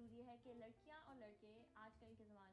ज़रूरी है कि लड़कियाँ और लड़के आजकल के ज़माने